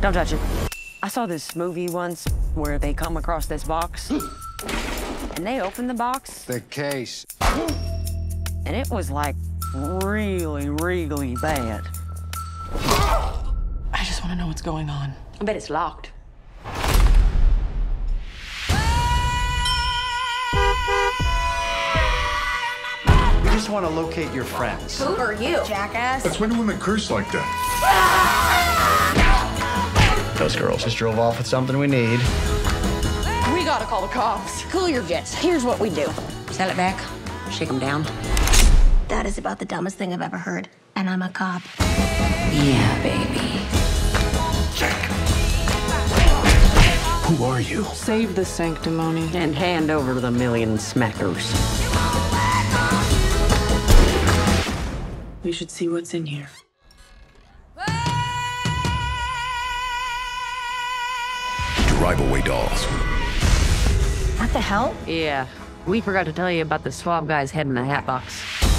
Don't touch it. I saw this movie once where they come across this box and they open the box The case. and it was like really, really bad. I just want to know what's going on. I bet it's locked. We just want to locate your friends. Who are you, jackass? That's when women curse like that. Those girls just drove off with something we need. We gotta call the cops. Cool your jets. Here's what we do. Sell it back, shake them down. That is about the dumbest thing I've ever heard. And I'm a cop. Yeah, baby. Who are you? Save the sanctimony. And hand over the million smackers. We should see what's in here. Drive away dolls. What the hell? Yeah, we forgot to tell you about the swab guy's head in the hat box.